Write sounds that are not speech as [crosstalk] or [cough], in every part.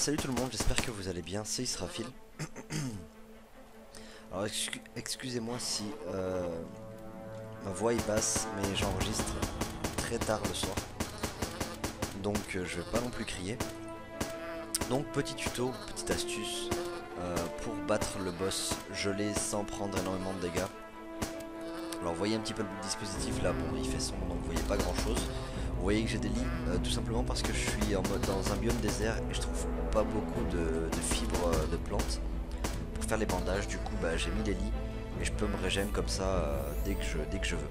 salut tout le monde, j'espère que vous allez bien, c'est Israfil. [coughs] Alors excusez-moi si euh, ma voix est basse, mais j'enregistre très tard le soir. Donc euh, je vais pas non plus crier. Donc petit tuto, petite astuce euh, pour battre le boss gelé sans prendre énormément de dégâts. Alors voyez un petit peu le dispositif là, bon il fait son donc vous voyez pas grand chose. Vous voyez que j'ai des lits euh, tout simplement parce que je suis en mode dans un biome désert et je trouve pas beaucoup de, fibres euh, de plantes pour faire les bandages. Du coup bah, j'ai mis les lits et je peux me régénérer comme ça euh, dès, que je, dès que je veux.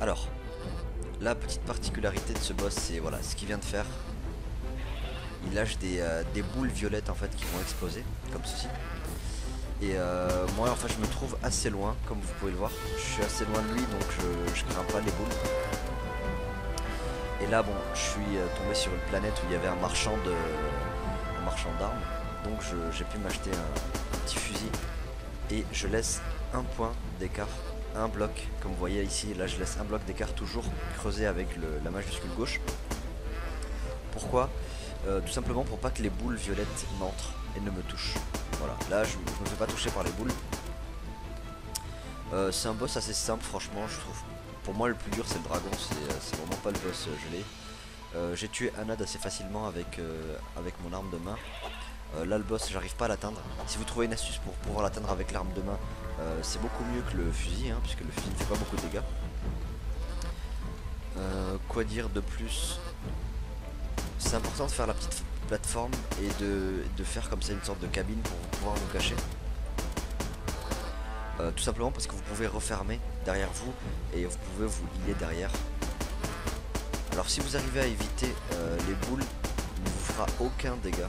Alors, la petite particularité de ce boss c'est voilà ce qu'il vient de faire. Il lâche des, boules violettes en fait qui vont exploser comme ceci. Et moi en fait je me trouve assez loin comme vous pouvez le voir. Je suis assez loin de lui donc je, je crains pas les boules. Et là, bon, je suis euh, tombé sur une planète où il y avait un marchand de, marchand d'armes. Donc j'ai pu m'acheter un, petit fusil et je laisse un point d'écart, un bloc, comme vous voyez ici. Là, je laisse un bloc d'écart toujours creusé avec la majuscule gauche. Pourquoi? Euh, Tout simplement pour pas que les boules violettes n'entrent et ne me touchent. Voilà, là je, ne me fais pas toucher par les boules. Euh, c'est un boss assez simple, franchement, je trouve pour moi le plus dur c'est le dragon, c'est euh, vraiment pas le boss euh, gelé. Euh, j'ai tué Anad assez facilement avec, avec mon arme de main. là le boss j'arrive pas à l'atteindre. Si vous trouvez une astuce pour pouvoir l'atteindre avec l'arme de main, c'est beaucoup mieux que le fusil, hein, puisque le fusil ne fait pas beaucoup de dégâts. quoi dire de plus? C'est important de faire la petite plateforme et de, de faire comme ça une sorte de cabine pour pouvoir vous cacher. Euh, tout simplement parce que vous pouvez refermer derrière vous et vous pouvez vous lier derrière. Alors si vous arrivez à éviter euh, les boules, il ne vous fera aucun dégât.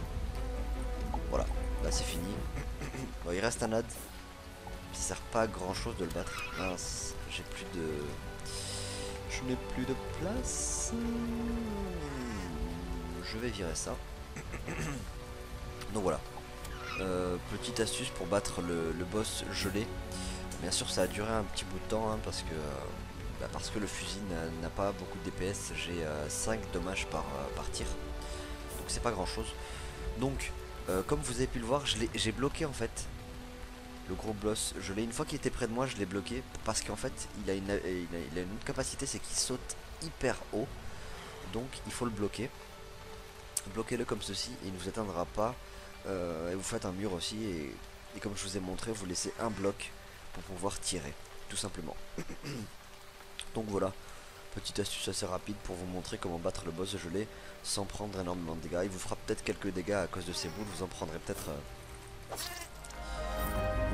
Voilà, là c'est fini. [coughs] il reste un ad. Ça sert pas à grand chose de le battre. Mince, j'ai plus de... Je n'ai plus de place. Je vais virer ça. [coughs] Donc voilà. Euh, petite astuce pour battre le, boss gelé. Bien sûr ça a duré un petit bout de temps hein, parce que euh, bah, parce que le fusil n'a pas beaucoup de DPS. J'ai 5 euh, dommages par, tir. Donc c'est pas grand chose. Donc comme vous avez pu le voir, j'ai bloqué en fait le gros boss gelé. Une fois qu'il était près de moi, je l'ai bloqué parce qu'en fait il a, une, il a une autre capacité, c'est qu'il saute hyper haut. Donc il faut le bloquer. Bloquez-le comme ceci et il ne vous atteindra pas. Euh, et vous faites un mur aussi et, comme je vous ai montré vous laissez un bloc pour pouvoir tirer tout simplement [clears throat] donc voilà petite astuce assez rapide pour vous montrer comment battre le boss gelé sans prendre énormément de dégâts il vous fera peut-être quelques dégâts à cause de ces boules vous en prendrez peut-être euh,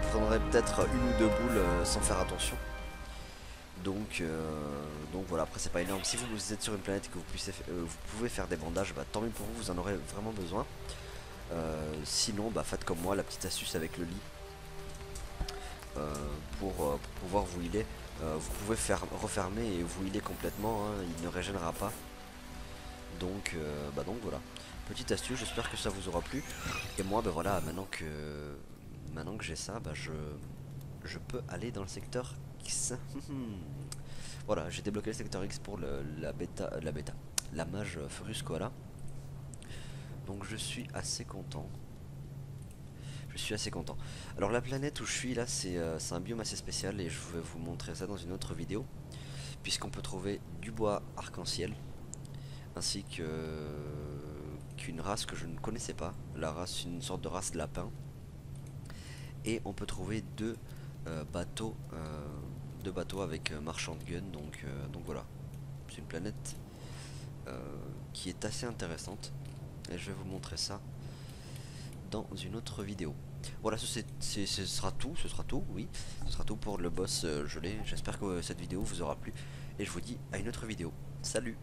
vous prendrez peut-être une ou deux boules euh, sans faire attention donc, donc voilà, après c'est pas énorme. Si vous, êtes sur une planète et que vous pouvez faire des bandages, bah, tant mieux pour vous, vous en aurez vraiment besoin. Euh, sinon, bah, faites comme moi, la petite astuce avec le lit. Euh, euh, pour, pouvoir vous healer. vous pouvez refermer et vous healer complètement, hein, il ne régénérera pas. Donc, bah donc voilà. Petite astuce, j'espère que ça vous aura plu. Et moi, bah voilà, maintenant que maintenant que j'ai ça, bah je, je peux aller dans le secteur X. [laughs] voilà, j'ai débloqué le secteur X pour la bêta, la bêta, la mage Furus Koala. Donc je suis assez content. Je suis assez content. Alors la planète où je suis là, euh, c'est un biome assez spécial et je vais vous montrer ça dans une autre vidéo. Puisqu'on peut trouver du bois arc-en-ciel, ainsi qu'une race que je ne connaissais pas, la race, une sorte de race lapin. Et on peut trouver deux euh, bateaux, euh, deux bateaux avec marchand de gun, donc, donc voilà. C'est une planète qui est assez intéressante et je vais vous montrer ça dans une autre vidéo. Voilà, ce, sera tout, ce sera tout, oui, ce sera tout pour le boss euh, gelé. J'espère que cette vidéo vous aura plu et je vous dis à une autre vidéo. Salut